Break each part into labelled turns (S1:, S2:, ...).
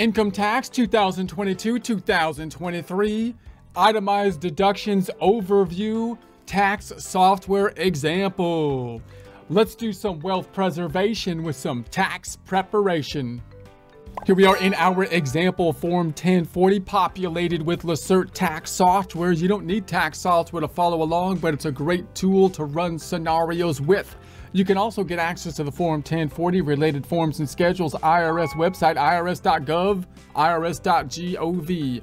S1: Income tax 2022-2023, itemized deductions overview, tax software example. Let's do some wealth preservation with some tax preparation. Here we are in our example form 1040 populated with Lacerte tax software. You don't need tax software to follow along, but it's a great tool to run scenarios with. You can also get access to the Form 1040 related forms and schedules IRS website irs.gov, irs.gov.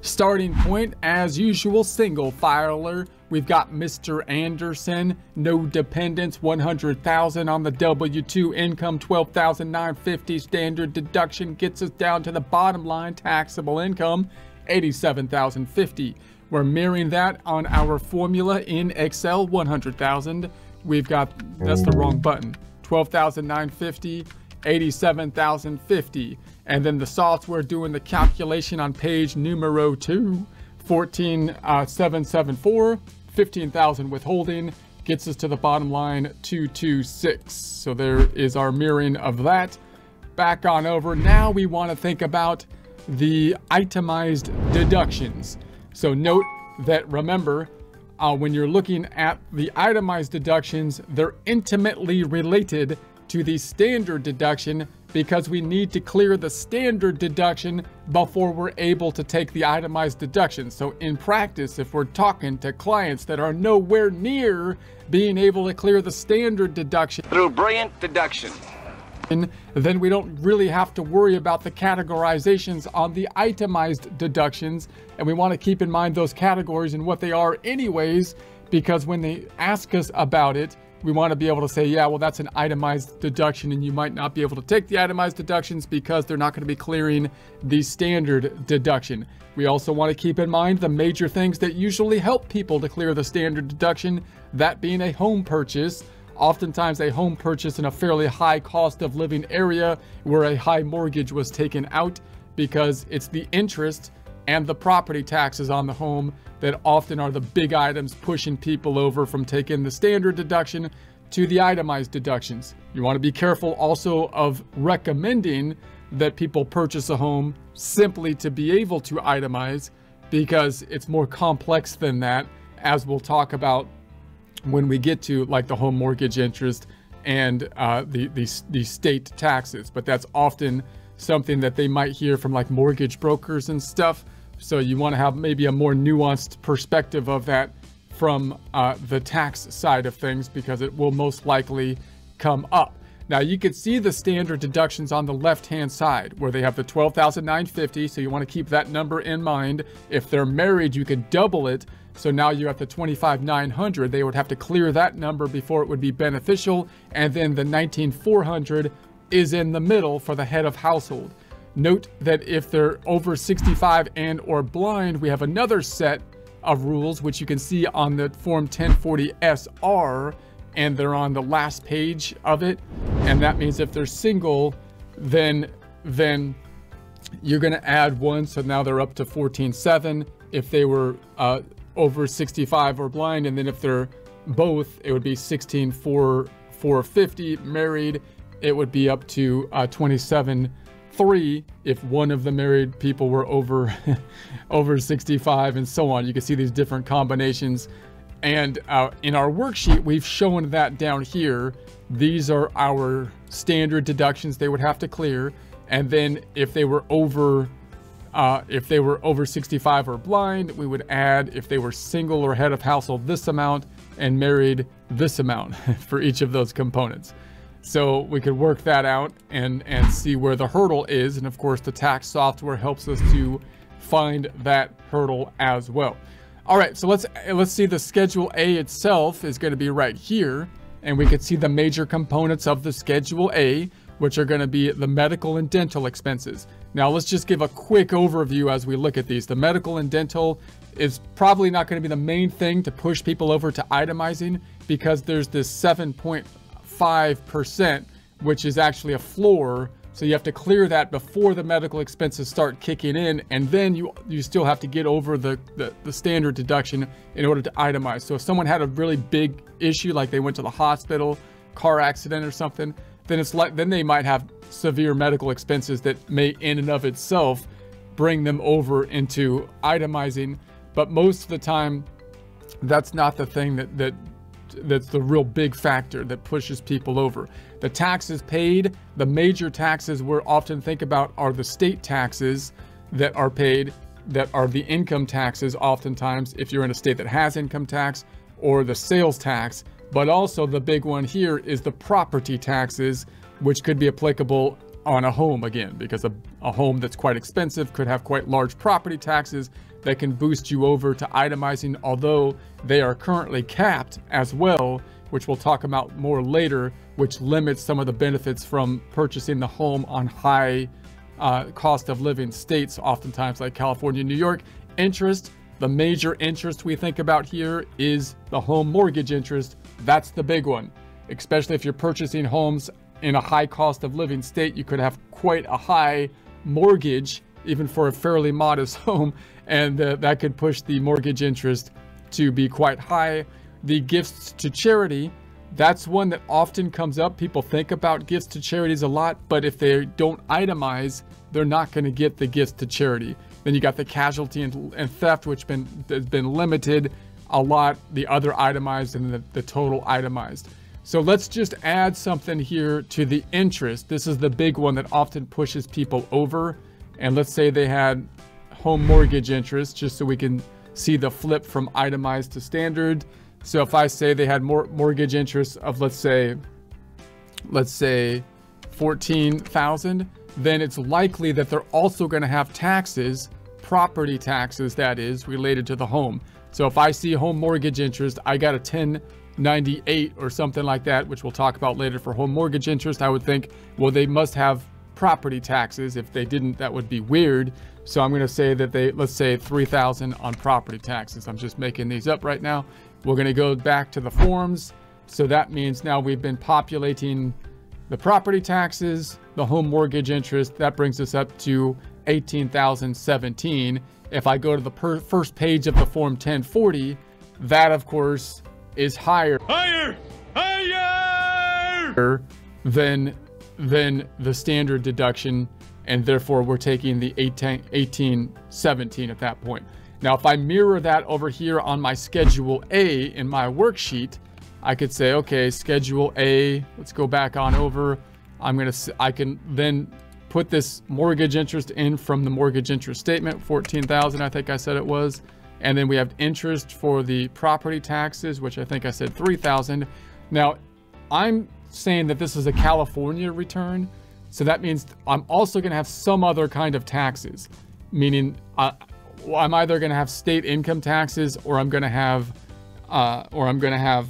S1: Starting point, as usual, single filer. We've got Mr. Anderson, no dependents, 100,000 on the W2 income, 12,950 standard deduction gets us down to the bottom line taxable income, 87,050. We're mirroring that on our formula in Excel, 100,000. We've got, that's the wrong button, 12,950 87,050. And then the software doing the calculation on page numero two, 14,774, uh, 15,000 withholding, gets us to the bottom line 226. So there is our mirroring of that. Back on over. Now we want to think about the itemized deductions. So note that remember, uh, when you're looking at the itemized deductions, they're intimately related to the standard deduction because we need to clear the standard deduction before we're able to take the itemized deduction. So in practice, if we're talking to clients that are nowhere near being able to clear the standard deduction
S2: through brilliant deduction,
S1: then we don't really have to worry about the categorizations on the itemized deductions. And we want to keep in mind those categories and what they are anyways, because when they ask us about it, we want to be able to say, yeah, well, that's an itemized deduction, and you might not be able to take the itemized deductions because they're not going to be clearing the standard deduction. We also want to keep in mind the major things that usually help people to clear the standard deduction, that being a home purchase, oftentimes a home purchase in a fairly high cost of living area where a high mortgage was taken out because it's the interest and the property taxes on the home that often are the big items pushing people over from taking the standard deduction to the itemized deductions. You want to be careful also of recommending that people purchase a home simply to be able to itemize because it's more complex than that, as we'll talk about when we get to like the home mortgage interest and uh, the, the, the state taxes. But that's often something that they might hear from like mortgage brokers and stuff so you want to have maybe a more nuanced perspective of that from uh, the tax side of things because it will most likely come up. Now you can see the standard deductions on the left-hand side where they have the 12,950. So you want to keep that number in mind. If they're married, you could double it. So now you're at the 25,900. They would have to clear that number before it would be beneficial. And then the 19,400 is in the middle for the head of household. Note that if they're over 65 and or blind, we have another set of rules, which you can see on the Form 1040SR, and they're on the last page of it. And that means if they're single, then, then you're gonna add one, so now they're up to 14.7. If they were uh, over 65 or blind, and then if they're both, it would be 16.450 married, it would be up to uh, 27 three if one of the married people were over over 65 and so on. You can see these different combinations. And uh, in our worksheet, we've shown that down here. These are our standard deductions they would have to clear. And then if they were over uh, if they were over 65 or blind, we would add if they were single or head of household this amount and married this amount for each of those components. So we could work that out and, and see where the hurdle is. And of course, the tax software helps us to find that hurdle as well. All right, so let's let's see the Schedule A itself is going to be right here, and we can see the major components of the Schedule A, which are going to be the medical and dental expenses. Now let's just give a quick overview as we look at these. The medical and dental is probably not going to be the main thing to push people over to itemizing because there's this 7.5%, which is actually a floor so you have to clear that before the medical expenses start kicking in, and then you you still have to get over the, the, the, standard deduction in order to itemize. So if someone had a really big issue, like they went to the hospital, car accident or something, then it's like then they might have severe medical expenses that may in and of itself bring them over into itemizing. But most of the time, that's not the thing that that that's the real big factor that pushes people over. The taxes paid, the major taxes we're often think about are the state taxes that are paid, that are the income taxes oftentimes if you're in a state that has income tax, or the sales tax. But also the big one here is the property taxes, which could be applicable on a home again, because a, a home that's quite expensive could have quite large property taxes that can boost you over to itemizing, although they are currently capped as well, which we'll talk about more later, which limits some of the benefits from purchasing the home on high uh, cost of living states, oftentimes like California, New York. Interest, the major interest we think about here is the home mortgage interest. That's the big one, especially if you're purchasing homes in a high cost of living state, you could have quite a high mortgage, even for a fairly modest home, and uh, that could push the mortgage interest to be quite high. The gifts to charity, that's one that often comes up. People think about gifts to charities a lot, but if they don't itemize, they're not going to get the gifts to charity. Then you got the casualty and, and theft, which been, has been limited a lot, the other itemized and the, the total itemized. So let's just add something here to the interest. This is the big one that often pushes people over. And let's say they had home mortgage interest, just so we can see the flip from itemized to standard. So if I say they had more mortgage interest of let's say, let's say 14,000, then it's likely that they're also going to have taxes, property taxes that is, related to the home. So if I see home mortgage interest, I got a 10 98 or something like that, which we'll talk about later for home mortgage interest, I would think, well, they must have property taxes. If they didn't, that would be weird. So I'm going to say that they, let's say 3,000 on property taxes. I'm just making these up right now. We're going to go back to the forms. So that means now we've been populating the property taxes, the home mortgage interest. That brings us up to 18,017. If I go to the first page of the form 1040, that of course is higher
S2: higher higher
S1: than than the standard deduction and therefore we're taking the 18, 18 17 at that point. Now if i mirror that over here on my schedule a in my worksheet i could say okay schedule a let's go back on over. I'm gonna i can then put this mortgage interest in from the mortgage interest statement 14,000 i think i said it was. And then we have interest for the property taxes, which I think I said 3,000. Now, I'm saying that this is a California return. So that means I'm also going to have some other kind of taxes, meaning uh, I'm either going to have state income taxes or I'm going to have, uh, or I'm going to have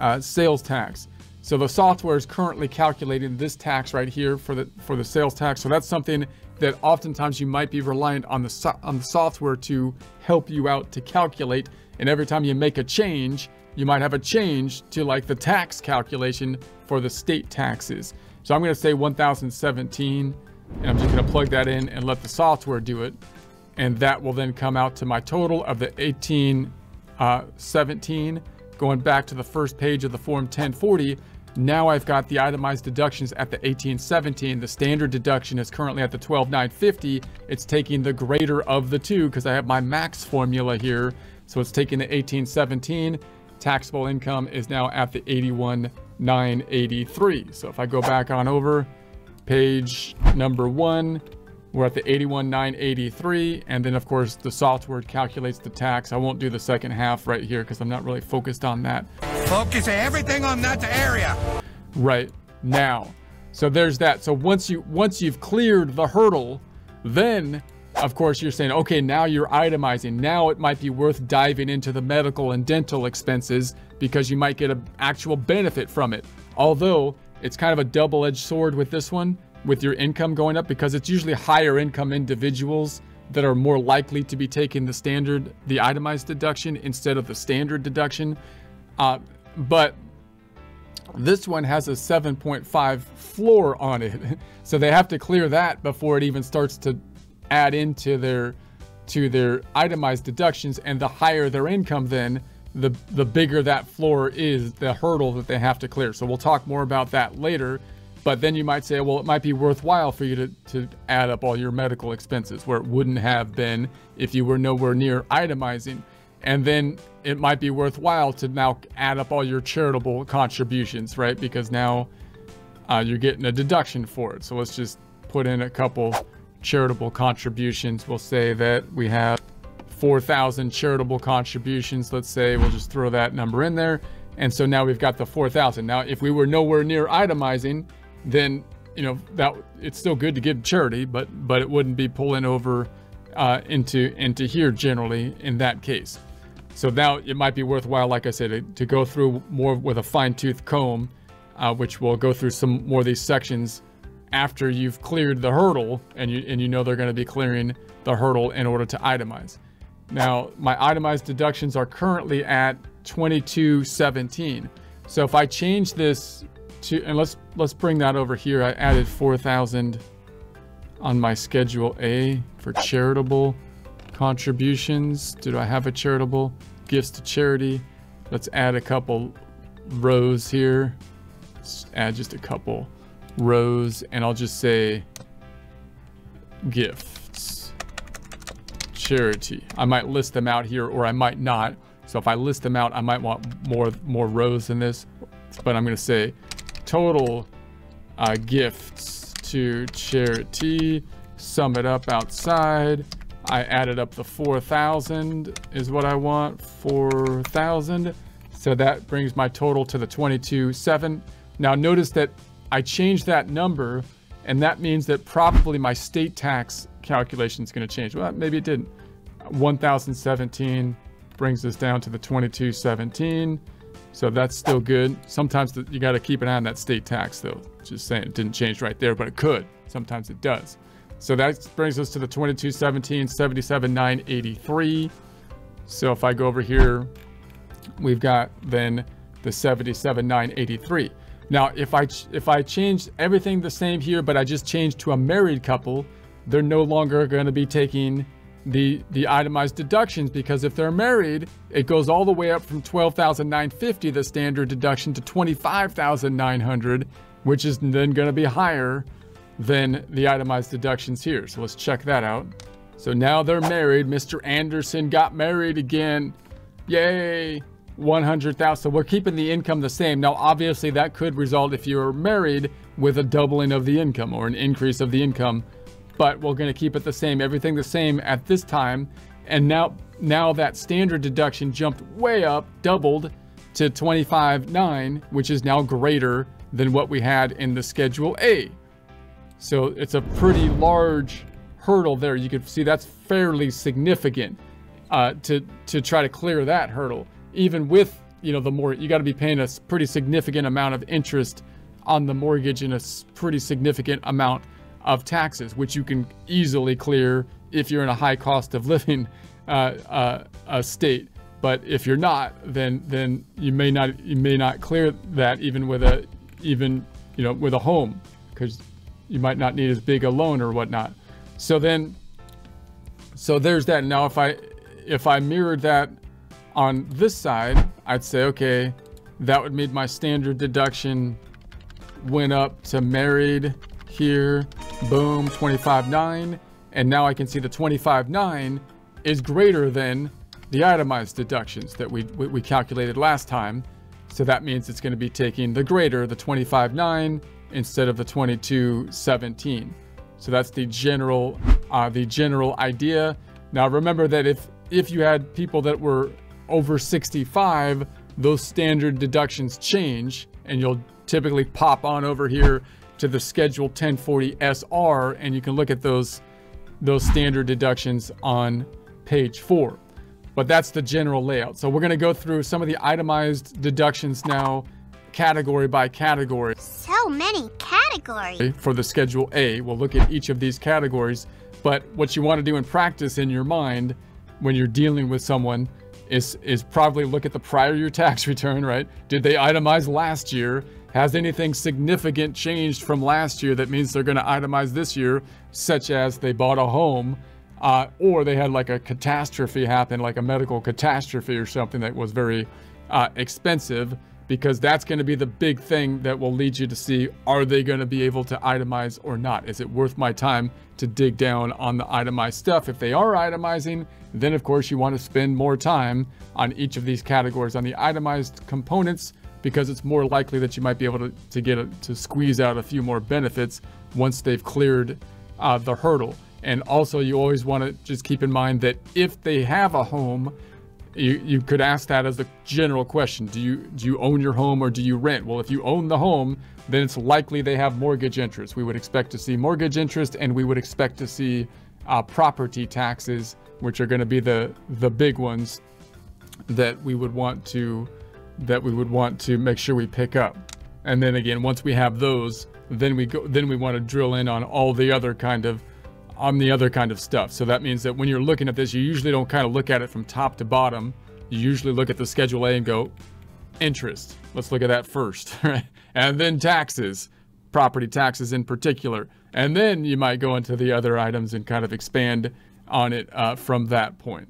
S1: uh, sales tax. So the software is currently calculating this tax right here for the for the sales tax. So that's something that oftentimes you might be reliant on the, so on the software to help you out to calculate. And every time you make a change, you might have a change to like the tax calculation for the state taxes. So I'm going to say 1017 and I'm just going to plug that in and let the software do it. And that will then come out to my total of the 1817. Uh, Going back to the first page of the form 1040, now I've got the itemized deductions at the 1817. The standard deduction is currently at the 12950. It's taking the greater of the two because I have my max formula here. So it's taking the 1817. Taxable income is now at the 81983. So if I go back on over page number one, we're at the 81983, and then of course the software calculates the tax. I won't do the second half right here because I'm not really focused on that.
S2: Focus everything on that area.
S1: Right now. So there's that. So once you once you've cleared the hurdle, then of course, you're saying, okay, now you're itemizing. Now it might be worth diving into the medical and dental expenses because you might get an actual benefit from it. Although it's kind of a double edged sword with this one, with your income going up, because it's usually higher income individuals that are more likely to be taking the standard, the itemized deduction instead of the standard deduction. Uh, but this one has a 7.5 floor on it. So they have to clear that before it even starts to add into their to their itemized deductions and the higher their income then the the bigger that floor is the hurdle that they have to clear. So we'll talk more about that later. But then you might say, well, it might be worthwhile for you to, to add up all your medical expenses where it wouldn't have been if you were nowhere near itemizing. And then it might be worthwhile to now add up all your charitable contributions, right? Because now uh, you're getting a deduction for it. So let's just put in a couple charitable contributions. We'll say that we have 4,000 charitable contributions. Let's say we'll just throw that number in there. And so now we've got the 4,000. Now, if we were nowhere near itemizing, then, you know, that it's still good to give charity, but, but it wouldn't be pulling over uh, into, into here generally in that case. So now it might be worthwhile, like I said, to, to go through more with a fine tooth comb uh, which we'll go through some more of these sections after you've cleared the hurdle and you, and you know they're going to be clearing the hurdle in order to itemize. Now, my itemized deductions are currently at 2217. So if I change this to, and let's, let's bring that over here. I added 4,000 on my schedule A for charitable contributions. Do I have a charitable gifts to charity? Let's add a couple rows here let's add just a couple rows and I'll just say gifts, charity. I might list them out here or I might not. So if I list them out, I might want more, more rows than this, but I'm going to say total uh, gifts to charity, sum it up outside. I added up the 4,000 is what I want, 4,000. So that brings my total to the 22,7. Now notice that I changed that number and that means that probably my state tax calculation is going to change. Well, maybe it didn't. 1017 brings us down to the 2217. So that's still good. Sometimes the, you got to keep an eye on that state tax though. Just saying it didn't change right there, but it could. Sometimes it does. So that brings us to the 2217, 77,983. So if I go over here, we've got then the 77,983. Now, if I if I change everything the same here, but I just change to a married couple, they're no longer going to be taking the the itemized deductions because if they're married, it goes all the way up from 12,950 the standard deduction to 25,900, which is then going to be higher than the itemized deductions here. So let's check that out. So now they're married. Mr. Anderson got married again. Yay! 100,000. So we're keeping the income the same. Now, obviously that could result if you're married with a doubling of the income or an increase of the income, but we're going to keep it the same, everything the same at this time. And now, now that standard deduction jumped way up, doubled to 25.9, which is now greater than what we had in the Schedule A. So it's a pretty large hurdle there. You can see that's fairly significant uh, to, to try to clear that hurdle even with you know the more you got to be paying a pretty significant amount of interest on the mortgage and a pretty significant amount of taxes, which you can easily clear if you're in a high cost of living uh, uh, state. But if you're not, then then you may not you may not clear that even with a even you know with a home because you might not need as big a loan or whatnot. So then, so there's that. Now if I if I mirrored that on this side, I'd say, okay, that would mean my standard deduction went up to married here, boom, 25.9. And now I can see the 25.9 is greater than the itemized deductions that we, we calculated last time. So that means it's going to be taking the greater, the 25.9, instead of the 22.17. So that's the general, uh, the general idea. Now remember that if if you had people that were over 65, those standard deductions change and you'll typically pop on over here to the schedule 1040 SR and you can look at those those standard deductions on page four. But that's the general layout. So we're going to go through some of the itemized deductions now, category by category.
S3: So many categories.
S1: For the Schedule A, we'll look at each of these categories. But what you want to do in practice in your mind when you're dealing with someone is, is probably look at the prior year tax return, right? Did they itemize last year? Has anything significant changed from last year that means they're going to itemize this year, such as they bought a home? uh, or they had like a catastrophe happen, like a medical catastrophe or something that was very uh, expensive, because that's going to be the big thing that will lead you to see are they going to be able to itemize or not? Is it worth my time to dig down on the itemized stuff? If they are itemizing, then of course you want to spend more time on each of these categories on the itemized components because it's more likely that you might be able to, to get a, to squeeze out a few more benefits once they've cleared uh, the hurdle. And also, you always want to just keep in mind that if they have a home, you, you could ask that as a general question. Do you do you own your home or do you rent? Well, if you own the home, then it's likely they have mortgage interest. We would expect to see mortgage interest, and we would expect to see uh, property taxes, which are going to be the the big ones that we would want to that we would want to make sure we pick up. And then again, once we have those, then we go then we want to drill in on all the other kind of on the other kind of stuff. So that means that when you're looking at this, you usually don't kind of look at it from top to bottom. You usually look at the Schedule A and go, interest. Let's look at that first? And then taxes, property taxes in particular. And then you might go into the other items and kind of expand on it uh, from that point.